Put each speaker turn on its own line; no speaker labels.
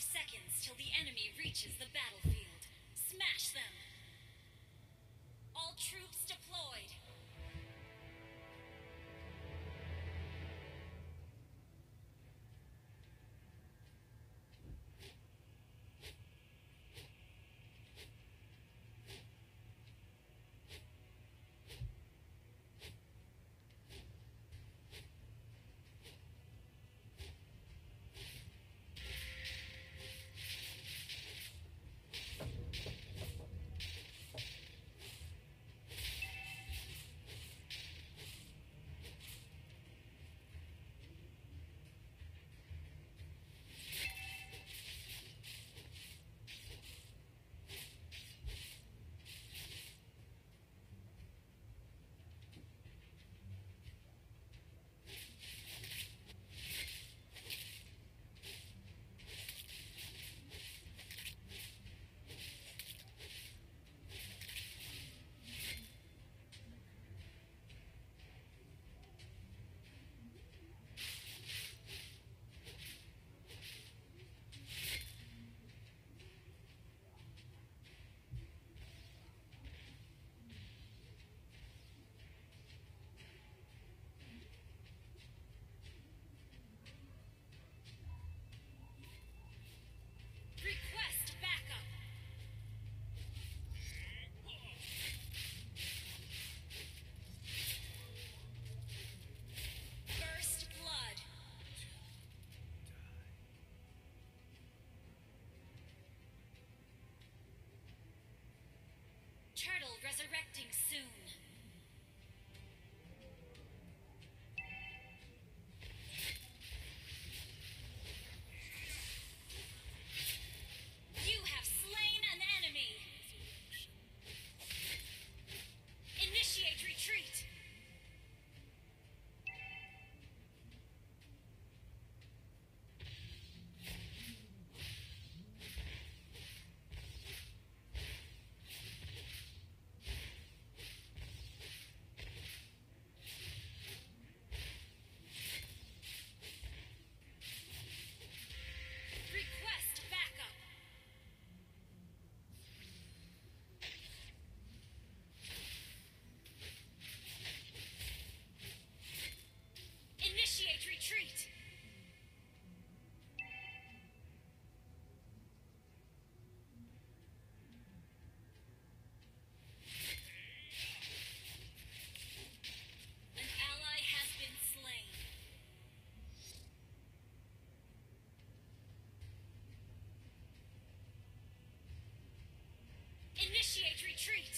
seconds till the enemy reaches the battlefield. Resurrecting soon. Retreat.